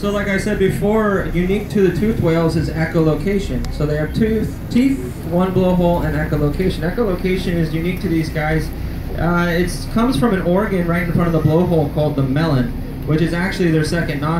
So, like I said before, unique to the toothed whales is echolocation. So they have tooth, teeth, one blowhole, and echolocation. Echolocation is unique to these guys. Uh, it comes from an organ right in front of the blowhole called the melon, which is actually their second nostril.